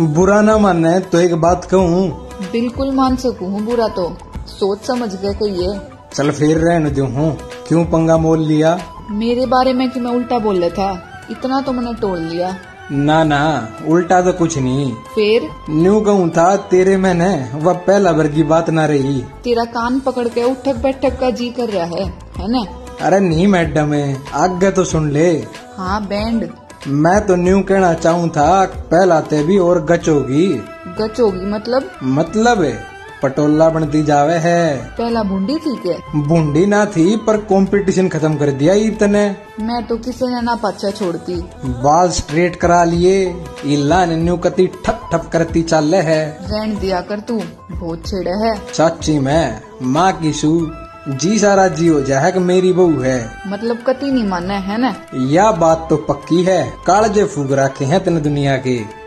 बुरा ना मानना है तो एक बात कहूँ। बिल्कुल मान सकूँ हूँ बुरा तो। सोच समझ के कहिए चल फिर रहने दू हूँ। क्यों पंगा मोल लिया? मेरे बारे में कि मैं उल्टा बोल रहा था इतना तो मैंने टोल लिया। ना ना उल्टा तो कुछ नहीं। फिर? न्यू कहूँ था तेरे मैंने वह पहला भर की बात ना रही। तेरा कान पकड़ के उठक बैठक का जी कर रहा है है ना? अरे नहीं मैडम आगे तो सुन ले। हाँ बैंड। मैं तो न्यू कहना चाहूँ था पहला ते भी और गचोगी। गचोगी मतलब? मतलब है पटोला बनती जावे है। पहला बूंदी थी के बूंदी ना थी पर कंपटीशन खत्म कर दिया इतने। मैं तो किसी ने ना पाछा छोड़ती। बाल स्ट्रेट करा लिए इला ने न्यू कती ठप ठप करती चल है। रहन दिया कर तू बहुत छेड़े है। चाची मैं माँ की सू जी सारा जी हो मेरी बहू है। मतलब कति नहीं माना है ना? यह बात तो पक्की है। कालजे फूक रखे हैं तेने दुनिया के।